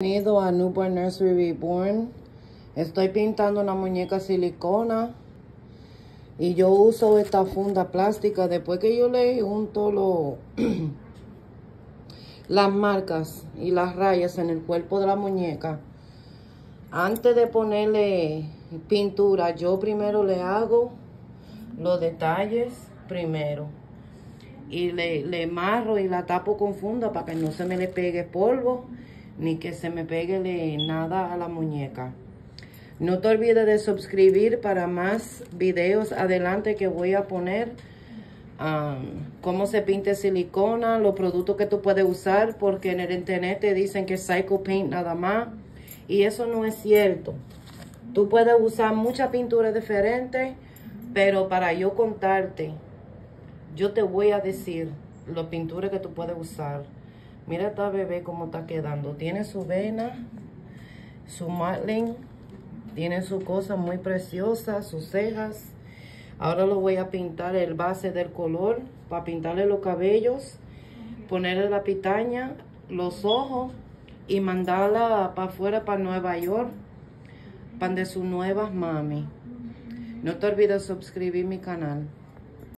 Bienvenido a Newborn Nursery Reborn. Estoy pintando una muñeca silicona y yo uso esta funda plástica después que yo le unto lo, las marcas y las rayas en el cuerpo de la muñeca. Antes de ponerle pintura, yo primero le hago los detalles primero y le, le marro y la tapo con funda para que no se me le pegue polvo ni que se me pegue nada a la muñeca. No te olvides de suscribir para más videos adelante que voy a poner. Um, cómo se pinta silicona, los productos que tú puedes usar, porque en el internet te dicen que es Psycho Paint nada más. Y eso no es cierto. Tú puedes usar muchas pinturas diferentes, pero para yo contarte, yo te voy a decir las pinturas que tú puedes usar. Mira esta bebé cómo está quedando. Tiene su vena, su marlin, tiene su cosa muy preciosa, sus cejas. Ahora lo voy a pintar el base del color para pintarle los cabellos, ponerle la pitaña, los ojos y mandarla para afuera, para Nueva York, para de sus nuevas mami. No te olvides suscribir mi canal.